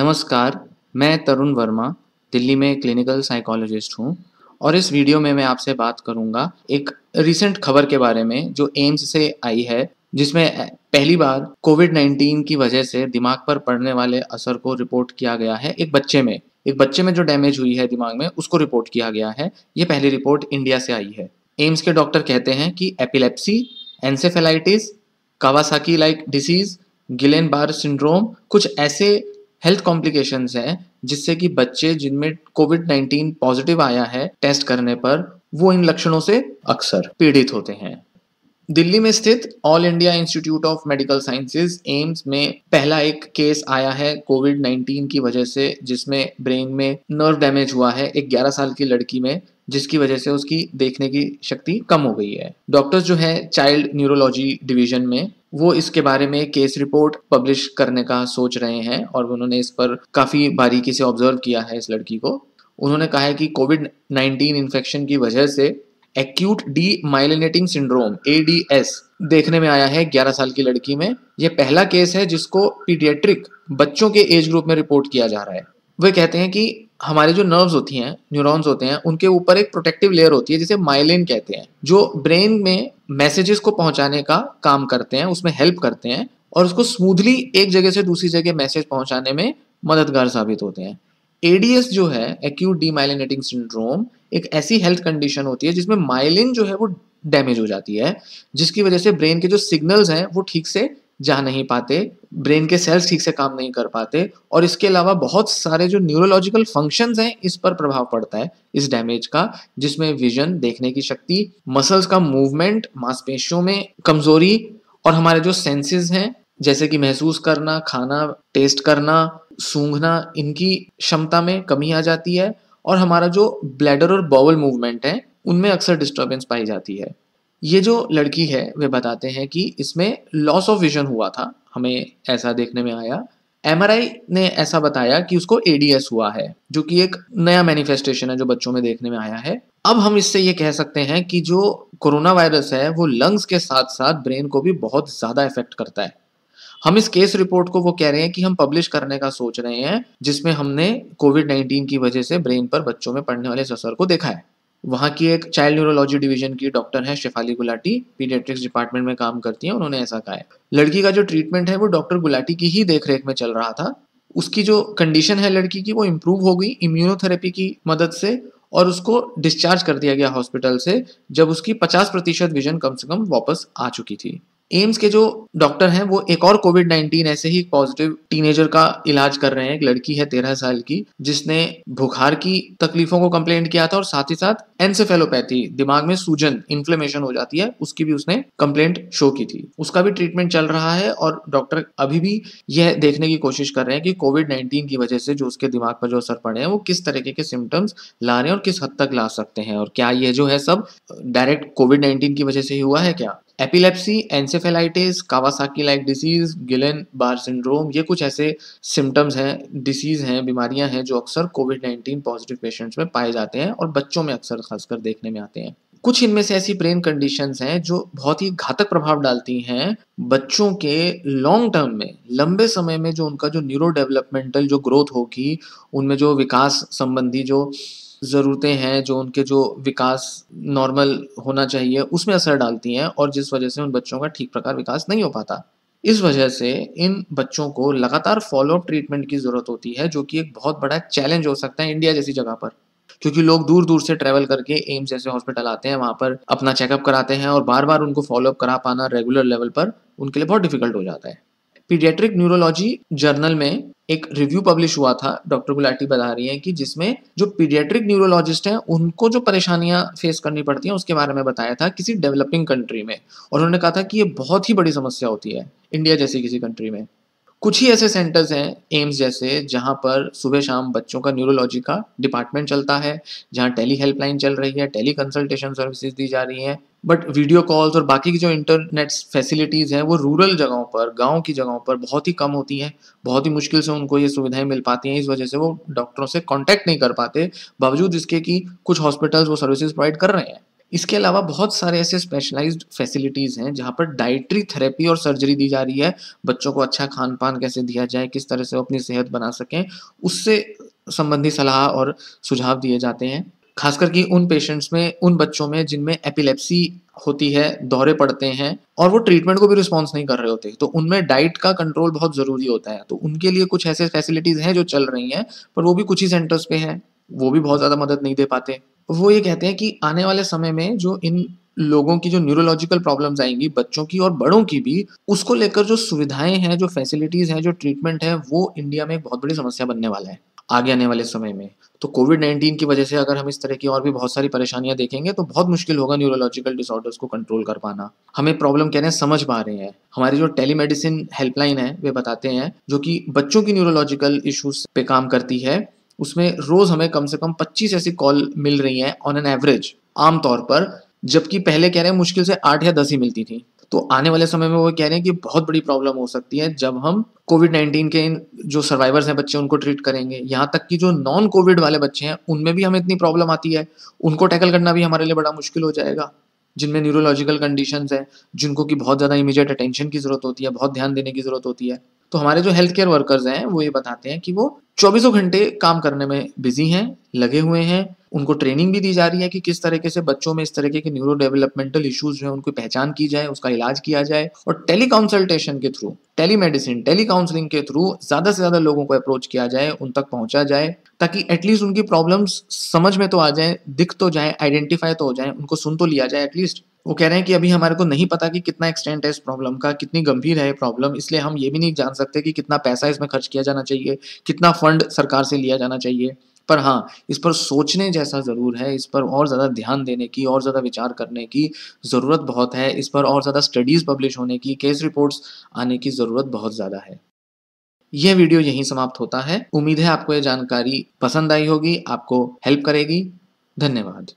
नमस्कार, मैं तरुण वर्मा, दिल्ली में क्लिनिकल साइकोलॉजिस्ट हूँ और इस वीडियो में मैं आपसे बात करूँगा एक रिसेंट खबर के बारे में जो एम्स से आई है, जिसमें पहली बार कोविड 19 की वजह से दिमाग पर पड़ने वाले असर को रिपोर्ट किया गया है एक बच्चे में। एक बच्चे में जो डैमेज हुई है दिमाग में, उसको रिपोर्ट किया गया है। ये पहली रिपोर्ट इंडिया से आई है। एम्स के डॉक्टर कहते हैं कि epilepsy encephalitis Kawasaki like disease Guillain Barre syndrome कुछ ऐसे हेल्थ कॉम्प्लिकेशंस हैं, जिससे कि बच्चे जिनमें कोविड 19 पॉजिटिव आया है टेस्ट करने पर, वो इन लक्षणों से अक्सर पीड़ित होते हैं। दिल्ली में स्थित All India Institute of Medical Sciences AIIMS में पहला एक केस आया है कोविड 19 की वजह से, जिसमें ब्रेन में नर्व डैमेज हुआ है एक 11 साल की लड़की में, जिसकी वजह से उसकी देखने की शक्ति कम हो गई है। डॉक्टर्स जो है चाइल्ड न्यूरोलॉजी डिवीज़न में, वो इसके बारे में केस रिपोर्ट पब्लिश करने का सोच रहे हैं और उन्होंने इस पर काफ़ी बारीकी से ऑब्ज़र्व किया है इस लड़की को। उन्होंने कहा है कि कोविड 19 इन्फेक्शन की वजह से acute demyelinating syndrome ADS देखने में आया है 11 साल की लड़की में। यह पहला केस है जिसको पीडियाट्रिक बच्चों के एज ग्रुप में रिपोर्ट किया जा रहा है। वे कहते हैं कि हमारे जो नर्व्स होती हैं न्यूरॉन्स होते हैं, उनके ऊपर एक प्रोटेक्टिव लेयर होती है, जिसे माइलिन कहते हैं, जो ब्रेन में मैसेजेस को पहुँचाने का काम करते हैं, उसमें हेल्प करते हैं और उसको स्मूथली एक जगह से दूसरी जगह मैसेज पहुँचाने में मददगार साबित होते हैं। एडीएस जो है एक्यूट डीमाइलिनेटिंग सिंड्रोम एक ऐसी हेल्थ कंडीशन होती है जिसमें माइलिन जो है वो डैमेज हो जाती है, जिसकी वजह से ब्रेन के जो सिग्नल्स हैं वो ठीक से जा नहीं पाते ब्रेन के सेल्स ठीक से काम नहीं कर पाते और इसके अलावा बहुत सारे जो न्यूरोलॉजिकल फ़ंक्शंस हैं, इस पर प्रभाव पड़ता है, इस डैमेज का, जिसमें विजन देखने की शक्ति मसल्स का मूवमेंट मांसपेशियों में कमज़ोरी और हमारे जो सेंसेस हैं, जैसे कि महसूस करना, खाना टेस्ट करना सूंघना इनकी क्षमता में कमी आ जाती है और हमारा जो ब्लैडर और बॉवल मूवमेंट है, उनमें अक्सर डिस्टर्बेंस पाई जाती है। ये जो लड़की है, वे बताते हैं कि इसमें लॉस ऑफ़ विजन हुआ था, हमें ऐसा देखने में आया। एमआरआई ने ऐसा बताया कि उसको एडीएस हुआ है, जो कि एक नया मैनिफेस्टेशन है जो बच्चों में देखने में आया है। अब हम इससे ये कह सकते हैं कि जो कोरोना वायरस है, वो लंग्स के साथ साथ ब्रेन को भी बहुत ज़्यादा इफ़ेक्ट करता है। हम इस केस रिपोर्ट को वो कह रहे हैं कि हम पब्लिश करने का सोच रहे हैं, जिसमें हमने कोविड 19 की वजह से ब्रेन पर बच्चों में पड़ने वाले असर को देखा है। वहाँ की एक चाइल्ड न्यूरोलॉजी डिवीज़न की डॉक्टर है शेफाली गुलाटी पीडियाट्रिक्स डिपार्टमेंट में काम करती हैं, उन्होंने ऐसा कहा है। लड़की का जो ट्रीटमेंट है वो डॉक्टर गुलाटी की ही देखरेख में चल रहा था। उसकी जो कंडीशन है लड़की की वो इम्प्रूव हो गई इम्यूनोथेरेपी की मदद से और उसको डिस्चार्ज कर दिया गया हॉस्पिटल से, जब उसकी 50 प्रतिशत विजन कम से कम वापस आ चुकी थी। एम्स के जो डॉक्टर हैं, वो एक और कोविड 19 ऐसे ही पॉजिटिव टीनेजर का इलाज कर रहे हैं। एक लड़की है तेरह साल की, जिसने बुखार की तकलीफों को कंप्लेंट किया था और साथ ही साथ एनसेफेलोपैथी दिमाग में सूजन इन्फ्लेमेशन हो जाती है, उसकी भी उसने कंप्लेंट शो की थी। उसका भी ट्रीटमेंट चल रहा है और डॉक्टर अभी भी यह देखने की कोशिश कर रहे हैं कि कोविड नाइन्टीन की वजह से जो उसके दिमाग पर जो असर पड़े हैं, वो किस तरीके के सिम्टम्स ला रहे हैं और किस हद तक ला सकते हैं और क्या ये जो है सब डायरेक्ट कोविड नाइन्टीन की वजह से ही हुआ है क्या? Epilepsy encephalitis Kawasaki like disease Guillain Barre syndrome ये कुछ ऐसे सिम्टम्स हैं डिसीज हैं, बीमारियाँ हैं जो अक्सर कोविड 19 पॉजिटिव पेशेंट्स में पाए जाते हैं और बच्चों में अक्सर, खासकर देखने में आते हैं। कुछ इनमें से ऐसी ब्रेन कंडीशंस हैं जो बहुत ही घातक प्रभाव डालती हैं बच्चों के लॉन्ग टर्म में। लंबे समय में जो उनका जो न्यूरो डेवलपमेंटल जो ग्रोथ होगी, उनमें जो विकास संबंधी जो ज़रूरतें हैं जो उनके जो विकास नॉर्मल होना चाहिए, उसमें असर डालती हैं और जिस वजह से उन बच्चों का ठीक प्रकार विकास नहीं हो पाता। इस वजह से इन बच्चों को लगातार फॉलो अप ट्रीटमेंट की ज़रूरत होती है, जो कि एक बहुत बड़ा चैलेंज हो सकता है इंडिया जैसी जगह पर। क्योंकि लोग दूर दूर से ट्रैवल करके एम्स जैसे हॉस्पिटल आते हैं, वहाँ पर अपना चेकअप कराते हैं और बार बार उनको फॉलोअप करा पाना रेगुलर लेवल पर उनके लिए बहुत डिफ़िकल्ट हो जाता है। पीडियाट्रिक न्यूरोलॉजी जर्नल में एक रिव्यू पब्लिश हुआ था डॉक्टर गुलाटी बता रही हैं कि जिसमें जो पीडियाट्रिक न्यूरोलॉजिस्ट हैं, उनको जो परेशानियाँ फेस करनी पड़ती हैं, उसके बारे में बताया था किसी डेवलपिंग कंट्री में। और उन्होंने कहा था कि ये बहुत ही बड़ी समस्या होती है इंडिया जैसी किसी कंट्री में। कुछ ही ऐसे सेंटर्स हैं एम्स जैसे, जहाँ पर सुबह शाम बच्चों का न्यूरोलॉजी का डिपार्टमेंट चलता है, जहाँ टेली हेल्पलाइन चल रही है टेली कंसल्टेशन सर्विसेज़ दी जा रही हैं बट वीडियो कॉल्स और बाकी की जो इंटरनेट फैसिलिटीज़ हैं, वो रूरल जगहों पर, गाँव की जगहों पर बहुत ही कम होती हैं, बहुत ही मुश्किल से उनको ये सुविधाएँ मिल पाती हैं, इस वजह से वो डॉक्टरों से कॉन्टैक्ट नहीं कर पाते, बावजूद इसके कि कुछ हॉस्पिटल्स वो सर्विसेज़ प्रोवाइड कर रहे हैं। इसके अलावा बहुत सारे ऐसे स्पेशलाइज्ड फैसिलिटीज़ हैं जहाँ पर डाइटरी थेरेपी और सर्जरी दी जा रही है। बच्चों को अच्छा खान पान कैसे दिया जाए, किस तरह से वो अपनी सेहत बना सकें, उससे संबंधी सलाह और सुझाव दिए जाते हैं। खासकर कि उन पेशेंट्स में, उन बच्चों में जिनमें एपिलेप्सी होती है, दौरे पड़ते हैं और वो ट्रीटमेंट को भी रिस्पॉन्स नहीं कर रहे होते। तो उनमें डाइट का कंट्रोल बहुत ज़रूरी होता है। तो उनके लिए कुछ ऐसे फैसिलिटीज़ हैं जो चल रही हैं, पर वो भी कुछ ही सेंटर्स पे हैं। वो भी बहुत ज़्यादा मदद नहीं दे पाते। वो ये कहते हैं कि आने वाले समय में जो इन लोगों की जो न्यूरोलॉजिकल प्रॉब्लम्स आएँगी, बच्चों की और बड़ों की भी, उसको लेकर जो सुविधाएँ हैं, जो फैसिलिटीज़ हैं, जो ट्रीटमेंट है, वो इंडिया में एक बहुत बड़ी समस्या बनने वाला है, आगे आने वाले समय में। तो कोविड नाइन्टीन की वजह से अगर हम इस तरह की और भी बहुत सारी परेशानियाँ देखेंगे तो बहुत मुश्किल होगा न्यूरोलॉजिकल डिसऑर्डर्स को कंट्रोल कर पाना। हमें प्रॉब्लम कह रहे हैं, समझ पा रहे हैं। हमारी जो टेलीमेडिसिन हेल्पलाइन है, वे बताते हैं, जो कि बच्चों की न्यूरोलॉजिकल इश्यूज़ पे काम करती है। उसमें रोज हमें कम से कम 25 ऐसी कॉल मिल रही हैं ऑन एन एवरेज आमतौर पर, जबकि पहले कह रहे हैं मुश्किल से आठ या दस ही मिलती थी। तो आने वाले समय में वो कह रहे हैं कि बहुत बड़ी प्रॉब्लम हो सकती है जब हम कोविड नाइन्टीन के जो सर्वाइवर्स हैं बच्चे, उनको ट्रीट करेंगे। यहाँ तक कि जो नॉन कोविड वाले बच्चे हैं, उनमें भी हमें इतनी प्रॉब्लम आती है। उनको टैकल करना भी हमारे लिए बड़ा मुश्किल हो जाएगा। जिनमें न्यूरोलॉजिकल कंडीशन है, जिनको की बहुत ज़्यादा इमीजिएट अटेंशन की ज़रूरत होती है, बहुत ध्यान देने की ज़रूरत होती है। तो हमारे जो हेल्थ केयर वर्कर्स हैं, वो ये बताते हैं कि वो चौबीसों घंटे काम करने में बिज़ी हैं, लगे हुए हैं। उनको ट्रेनिंग भी दी जा रही है कि किस तरीके से बच्चों में इस तरीके के न्यूरो डेवलपमेंटल इश्यूज़ है, उनको पहचान की जाए, उसका इलाज किया जाए। और टेली कंसल्टेशन के through tele medicine tele counselling के थ्रू ज़्यादा से ज़्यादा लोगों को अप्रोच किया जाए, उन तक पहुँचा जाए, ताकि एटलीस्ट उनकी प्रॉब्लम्स समझ में तो आ जाए, दिख तो जाए आइडेंटिफाई तो हो जाए, उनको सुन तो लिया जाए एटलीस्ट वो कह रहे हैं कि अभी हमारे को नहीं पता कि कितना एक्सटेंट है इस प्रॉब्लम का, कितनी गंभीर है प्रॉब्लम इसलिए हम ये भी नहीं जान सकते कि कितना पैसा इसमें खर्च किया जाना चाहिए, कितना फंड सरकार से लिया जाना चाहिए। पर हाँ इस पर सोचने जैसा ज़रूर है, इस पर और ज़्यादा ध्यान देने की, और ज़्यादा विचार करने की ज़रूरत बहुत है, इस पर और ज़्यादा स्टडीज़ पब्लिश होने की केस रिपोर्ट्स आने की ज़रूरत बहुत ज़्यादा है। यह वीडियो यहीं समाप्त होता है। उम्मीद है आपको यह जानकारी पसंद आई होगी, आपको हेल्प करेगी। धन्यवाद।